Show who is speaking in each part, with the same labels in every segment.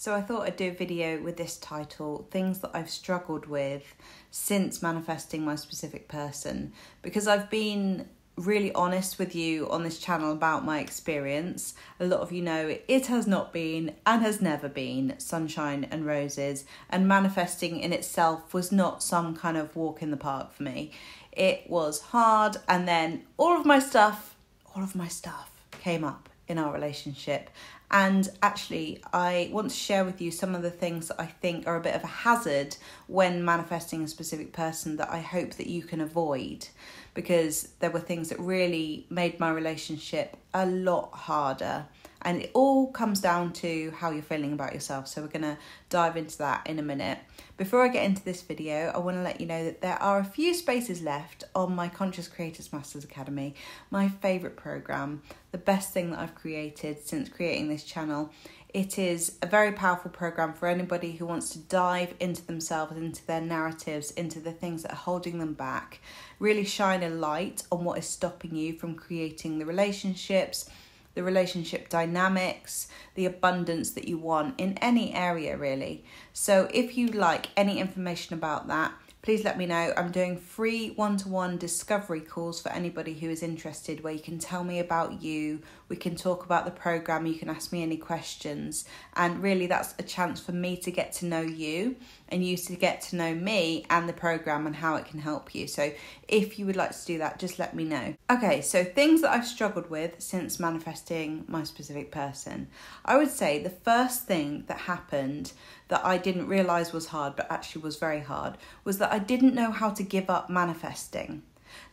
Speaker 1: So I thought I'd do a video with this title Things that I've struggled with since manifesting my specific person because I've been really honest with you on this channel about my experience. A lot of you know it has not been and has never been sunshine and roses, and manifesting in itself was not some kind of walk in the park for me. It was hard, and then all of my stuff, all of my stuff came up in our relationship, and actually, I want to share with you some of the things that I think are a bit of a hazard when manifesting a specific person that I hope that you can avoid because there were things that really made my relationship a lot harder. And it all comes down to how you're feeling about yourself. So, we're going to dive into that in a minute. Before I get into this video, I want to let you know that there are a few spaces left on my Conscious Creators Masters Academy, my favourite program, the best thing that I've created since creating this channel. It is a very powerful program for anybody who wants to dive into themselves, into their narratives, into the things that are holding them back, really shine a light on what is stopping you from creating the relationships the relationship dynamics, the abundance that you want in any area, really. So, if you like any information about that, please let me know. I'm doing free one to one discovery calls for anybody who is interested, where you can tell me about you, we can talk about the program, you can ask me any questions, and really that's a chance for me to get to know you and you to get to know me and the program and how it can help you. So, if you would like to do that, just let me know. Okay, so things that I've struggled with since manifesting my specific person. I would say the first thing that happened that I didn't realize was hard, but actually was very hard, was that I didn't know how to give up manifesting.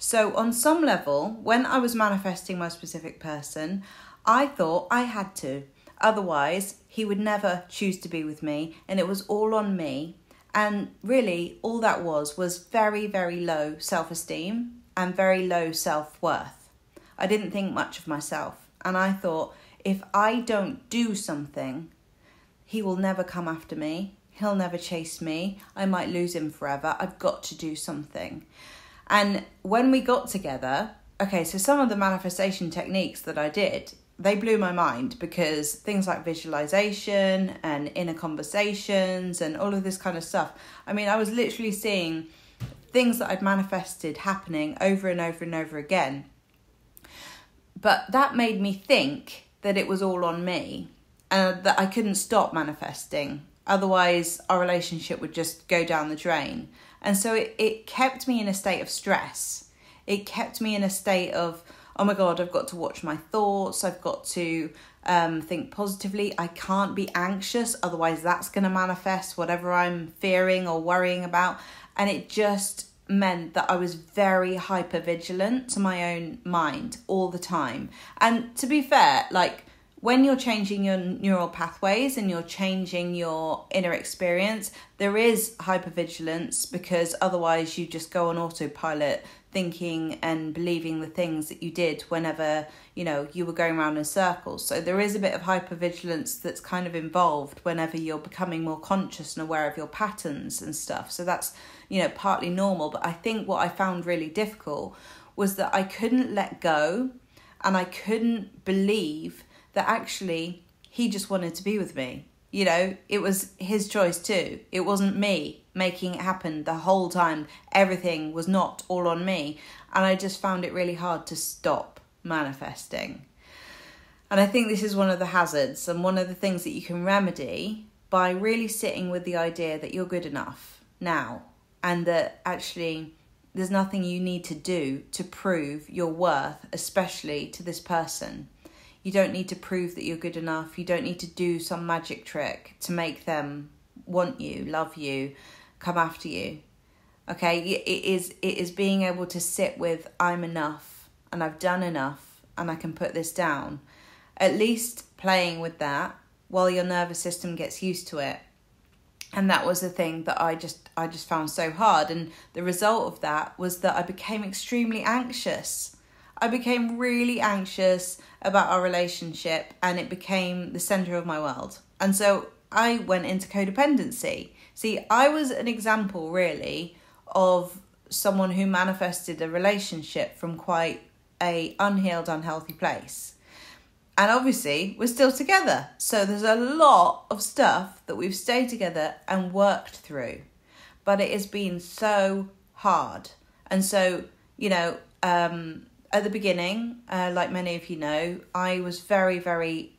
Speaker 1: So, on some level, when I was manifesting my specific person, I thought I had to. Otherwise, he would never choose to be with me, and it was all on me. And really, all that was was very, very low self esteem and very low self worth. I didn't think much of myself. And I thought, if I don't do something, he will never come after me. He'll never chase me. I might lose him forever. I've got to do something. And when we got together, okay, so some of the manifestation techniques that I did, they blew my mind because things like visualization and inner conversations and all of this kind of stuff. I mean, I was literally seeing things that I'd manifested happening over and over and over again. But that made me think that it was all on me and that I couldn't stop manifesting. Otherwise, our relationship would just go down the drain. And so it, it kept me in a state of stress. It kept me in a state of, oh my God, I've got to watch my thoughts. I've got to um, think positively. I can't be anxious, otherwise, that's going to manifest whatever I'm fearing or worrying about. And it just meant that I was very hyper vigilant to my own mind all the time. And to be fair, like when you're changing your neural pathways and you're changing your inner experience, there is hypervigilance because otherwise you just go on autopilot thinking and believing the things that you did whenever you know you were going around in circles. So there is a bit of hypervigilance that's kind of involved whenever you're becoming more conscious and aware of your patterns and stuff. So that's you know partly normal. But i think what i found really difficult was that i couldn't let go and i couldn't believe that actually he just wanted to be with me you know, it was his choice too. It wasn't me making it happen the whole time. Everything was not all on me. And I just found it really hard to stop manifesting. And I think this is one of the hazards and one of the things that you can remedy by really sitting with the idea that you're good enough now and that actually there's nothing you need to do to prove your worth, especially to this person. You don't need to prove that you're good enough. You don't need to do some magic trick to make them want you, love you, come after you. Okay, it is it is being able to sit with I'm enough and I've done enough and I can put this down. At least playing with that while your nervous system gets used to it. And that was the thing that I just I just found so hard and the result of that was that I became extremely anxious I became really anxious about our relationship and it became the center of my world. And so I went into codependency. See, I was an example really of someone who manifested a relationship from quite a unhealed unhealthy place. and obviously, we're still together. So there's a lot of stuff that we've stayed together and worked through. But it has been so hard. And so, you know, um, at the beginning, uh, like many of you know, I was very, very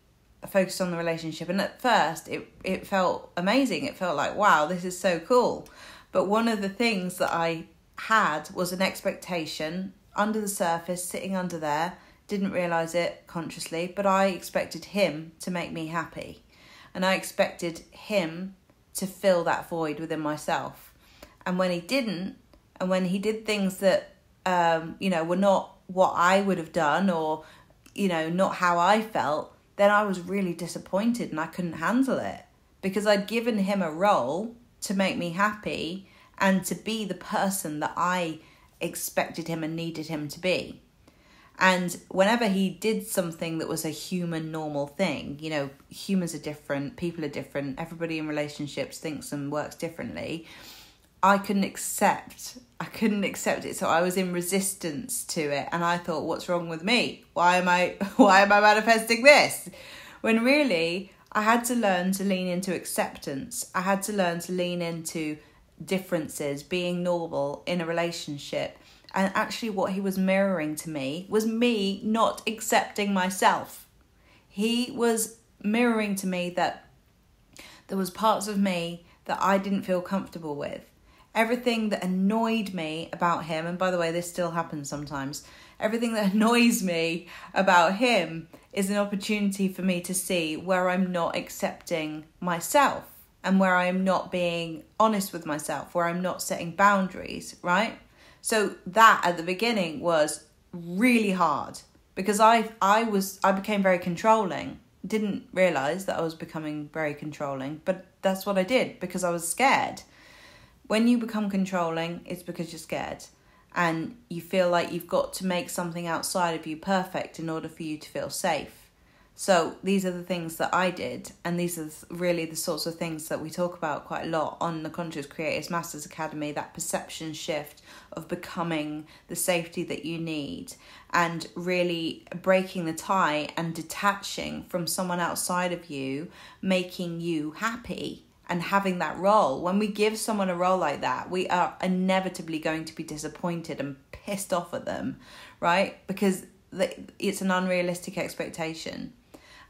Speaker 1: focused on the relationship. And at first, it, it felt amazing. It felt like, wow, this is so cool. But one of the things that I had was an expectation under the surface, sitting under there didn't realize it consciously, but I expected him to make me happy. And I expected him to fill that void within myself. And when he didn't, and when he did things that, um, you know, were not what I would have done or, you know, not how I felt, then I was really disappointed and I couldn't handle it because I'd given him a role to make me happy and to be the person that I expected him and needed him to be. And whenever he did something that was a human normal thing, you know, humans are different, people are different, everybody in relationships thinks and works differently. I couldn't accept I couldn't accept it. So I was in resistance to it. And I thought what's wrong with me? Why am I why am I manifesting this? When really I had to learn to lean into acceptance. I had to learn to lean into differences being normal in a relationship. And actually, what he was mirroring to me was me not accepting myself. He was mirroring to me that there was parts of me that I didn't feel comfortable with. Everything that annoyed me about him, and by the way, this still happens sometimes, everything that annoys me about him is an opportunity for me to see where I'm not accepting myself and where I'm not being honest with myself, where I'm not setting boundaries, right? So that at the beginning was really hard because I I was I became very controlling. Didn't realize that I was becoming very controlling, but that's what I did because I was scared. When you become controlling, it's because you're scared and you feel like you've got to make something outside of you perfect in order for you to feel safe. So these are the things that I did, and these are really the sorts of things that we talk about quite a lot on the Conscious Creators Masters Academy. That perception shift of becoming the safety that you need, and really breaking the tie and detaching from someone outside of you, making you happy and having that role. When we give someone a role like that, we are inevitably going to be disappointed and pissed off at them, right? Because it's an unrealistic expectation.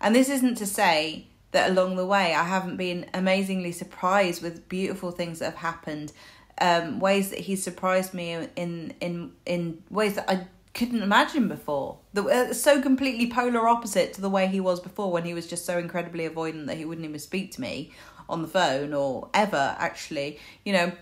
Speaker 1: And this isn't to say that along the way I haven't been amazingly surprised with beautiful things that have happened, um, ways that he surprised me in in in ways that I couldn't imagine before. That uh, so completely polar opposite to the way he was before when he was just so incredibly avoidant that he wouldn't even speak to me on the phone or ever actually. You know,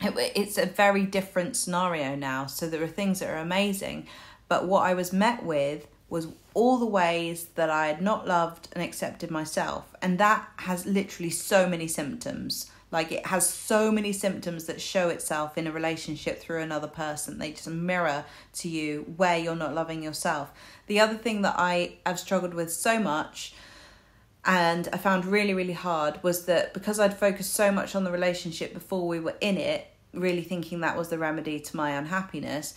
Speaker 1: it's a very different scenario now. So there are things that are amazing, but what I was met with was all the ways that I had not loved and accepted myself. And that has literally so many symptoms. Like it has so many symptoms that show itself in a relationship through another person. They just mirror to you where you're not loving yourself. The other thing that I have struggled with so much and I found really, really hard was that because I'd focused so much on the relationship before we were in it, really thinking that was the remedy to my unhappiness,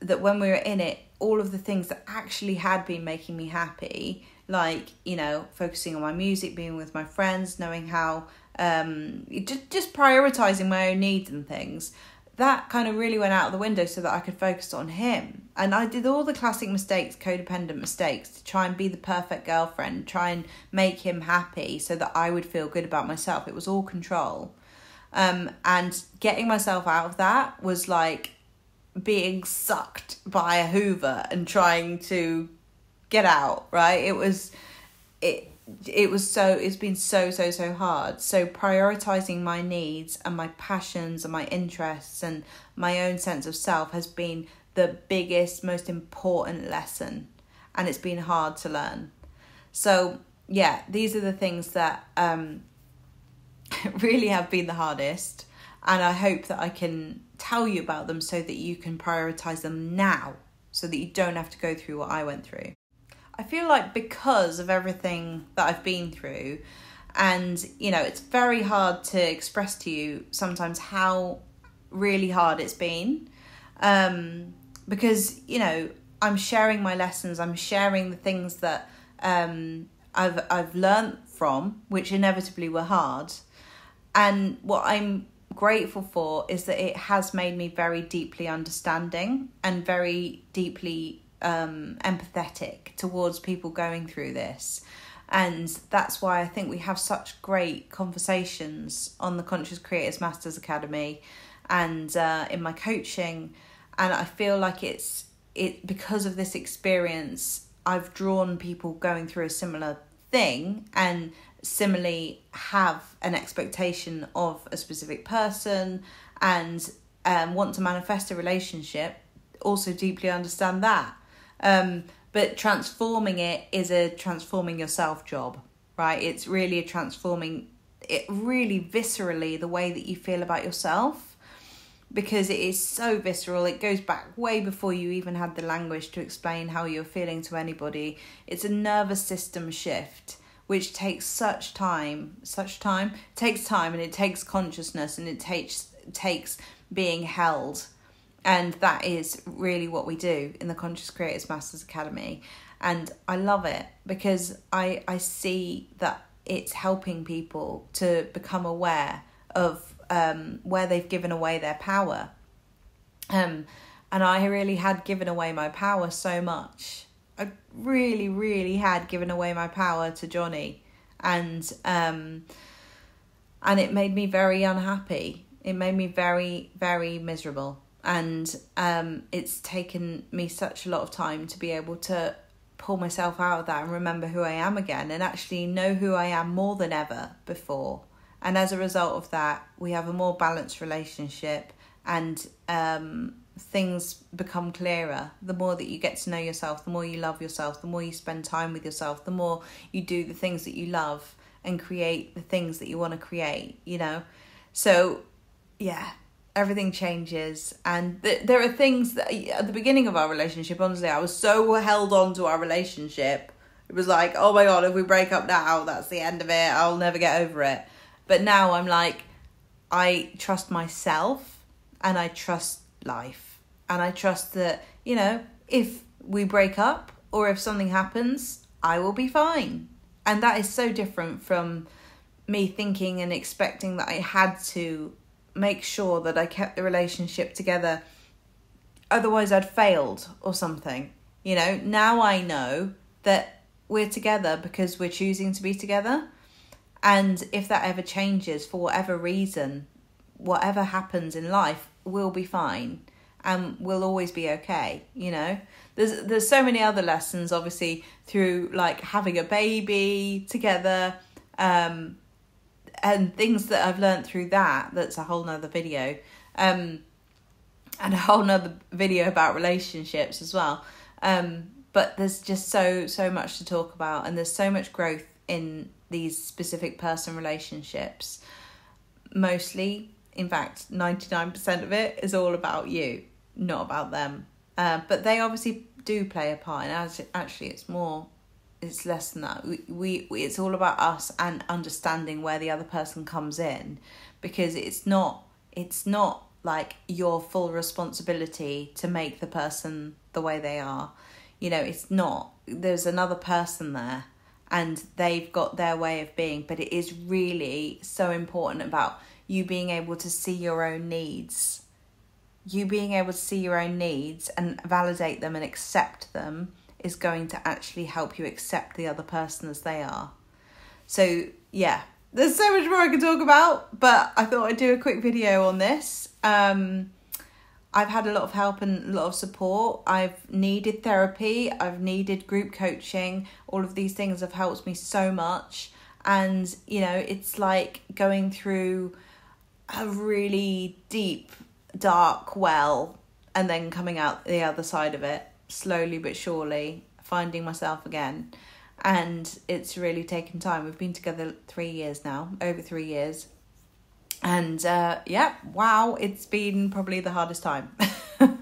Speaker 1: that when we were in it, all of the things that actually had been making me happy, like, you know, focusing on my music, being with my friends, knowing how, um, just, just prioritizing my own needs and things, that kind of really went out of the window so that I could focus on him. And I did all the classic mistakes, codependent mistakes, to try and be the perfect girlfriend, try and make him happy so that I would feel good about myself. It was all control. Um, and getting myself out of that was like being sucked by a hoover and trying to get out right? It was it it was so it's been so so so hard. So prioritizing my needs and my passions and my interests and my own sense of self has been the biggest most important lesson. And it's been hard to learn. So yeah these are the things that um really have been the hardest. And i hope that i can tell you about them so that you can prioritize them now so that you don't have to go through what I went through. I feel like because of everything that I've been through, and you know, it's very hard to express to you sometimes how really hard it's been. Um, because you know, I'm sharing my lessons, I'm sharing the things that um, I've I've learned from, which inevitably were hard. And what I'm grateful for is that it has made me very deeply understanding and very deeply um, empathetic towards people going through this. And that's why I think we have such great conversations on the Conscious Creators Masters Academy and uh, in my coaching. And I feel like it's it because of this experience, I've drawn people going through a similar thing and similarly have an expectation of a specific person and um, want to manifest a relationship, also deeply understand that. Um, but transforming it is a transforming yourself job, right? It's really a transforming it really viscerally the way that you feel about yourself because it is so visceral. It goes back way before you even had the language to explain how you're feeling to anybody. It's a nervous system shift which takes such time, such time, it takes time and it takes consciousness and it takes takes being held. And that is really what we do in the Conscious Creators Masters Academy. And I love it because I I see that it's helping people to become aware of um, where they've given away their power. Um, and I really had given away my power so much I really, really had given away my power to Johnny, and um, and it made me very unhappy. It made me very, very miserable, and um, it's taken me such a lot of time to be able to pull myself out of that and remember who I am again, and actually know who I am more than ever before. And as a result of that, we have a more balanced relationship, and um, things become clearer the more that you get to know yourself the more you love yourself the more you spend time with yourself the more you do the things that you love and create the things that you want to create you know? So yeah everything changes. And th- there are things that at the beginning of our relationship honestly i was so held on to our relationship. It was like oh my god if we break up now that's the end of it. I'll never get over it. But now i'm like i trust myself and i trust life and I trust that, you know, if we break up or if something happens, I will be fine. And that is so different from me thinking and expecting that I had to make sure that I kept the relationship together. Otherwise, I'd failed or something. You know, now I know that we're together because we're choosing to be together. And if that ever changes for whatever reason, whatever happens in life, we'll be fine and we'll always be okay you know? There's there's so many other lessons obviously through like having a baby together um and things that I've learned through that that's a whole nother video um and a whole nother video about relationships as well. Um but there's just so so much to talk about and there's so much growth in these specific person relationships. Mostly in fact 99% of it is all about you not about them. Uh, but they obviously do play a part, and actually, it's more, it's less than that. We, we, we it's all about us and understanding where the other person comes in, because it's not it's not like your full responsibility to make the person the way they are. You know, it's not. There's another person there and they've got their way of being, but it is really so important about you being able to see your own needs you being able to see your own needs and validate them and accept them is going to actually help you accept the other person as they are. So, yeah, there's so much more I could talk about, but I thought I'd do a quick video on this. Um, I've had a lot of help and a lot of support. I've needed therapy, I've needed group coaching. All of these things have helped me so much. And, you know, it's like going through a really deep dark well and then coming out the other side of it slowly but surely finding myself again. And it's really taken time. We've been together three years now over three years. And uh, yeah wow it's been probably the hardest time.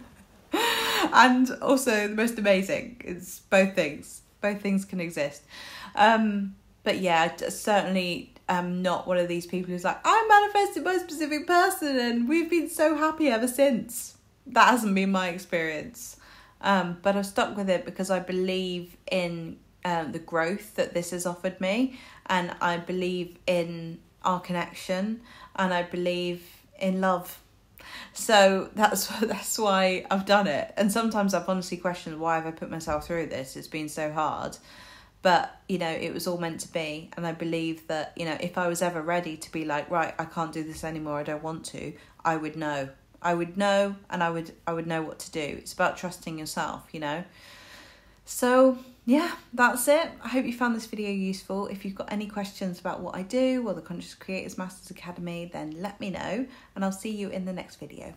Speaker 1: And also the most amazing. It's both things. Both things can exist. Um, but yeah certainly am not one of these people who's like, I manifested my specific person and we've been so happy ever since. That hasn't been my experience. Um, but I've stuck with it because I believe in um, the growth that this has offered me, and I believe in our connection, and I believe in love. So that's that's why I've done it. And sometimes I've honestly questioned why have I put myself through this? It's been so hard. But, you know, it was all meant to be. And I believe that, you know, if I was ever ready to be like, right, I can't do this anymore, I don't want to, I would know. I would know and I would I would know what to do. It's about trusting yourself, you know. So yeah, that's it. I hope you found this video useful. If you've got any questions about what I do or the Conscious Creators Masters Academy, then let me know and I'll see you in the next video.